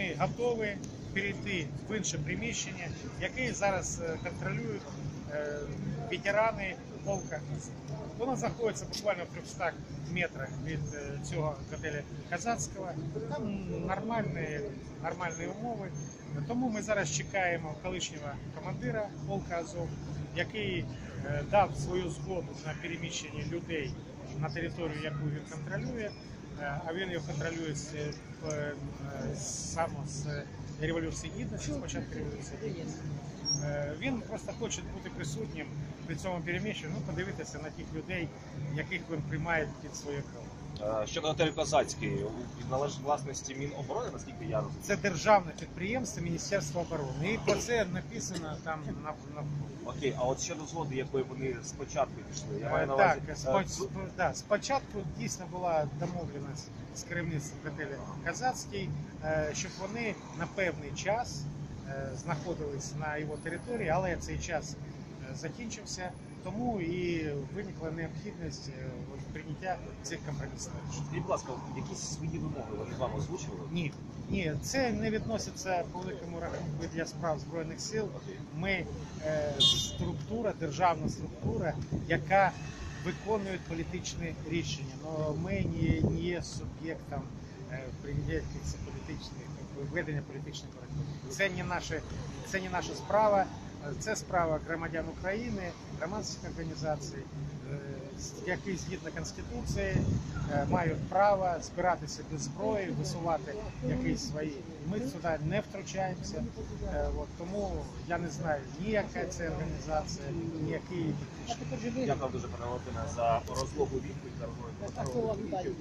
вони готові перейти в інше приміщення, яке зараз е, контролюють е, ветерани полка. Воно знаходиться буквально в 300 метрах від е, цього готеля Казацького. Там нормальні, нормальні умови. Тому ми зараз чекаємо колишнього командира полка Азов, який дав свою згоду на переміщення людей на територію, яку він контролює. Е, А він його контролює е, е, саме з революції гідності, з початку революції гідності. Він просто хоче бути присутнім при цьому переміщенні, ну подивитися на тих людей, яких він приймає під своє крило. Е, Щодо готелю Козацький, він належить власності Міноборони, наскільки я розумію. Це державне підприємство Міністерства оборони. І про це написано там на, на Окей, а от щодо згоди, якої вони спочатку пішли, я маю на Так, увазі. спо- е, спо- да, спочатку дійсно була домовленість з керівництвом готелю Казацький, е, щоб вони на певний час е, знаходились на його території, але цей час закінчився, тому і виникла необхідність е, прийняття цих компромісних рішень. Будь ласка, якісь свої вимоги вони вам озвучували? Ні, ні, це не відноситься по великому рахунку для справ збройних сил. Ми е, структура, державна структура, яка виконує політичні рішення. Но ми не, не є суб'єктом е, прийняття політичних ведення політичних боротьби. Це не наше, це не наша справа. Це справа громадян України, громадських організацій, е, які згідно конституції е, мають право збиратися без зброї, висувати якісь свої. Ми сюди не втручаємося. Е, От, тому я не знаю ніяка це організація, ніякий. Дякую дуже, пане Валентине, за розлогу відповідь за далі.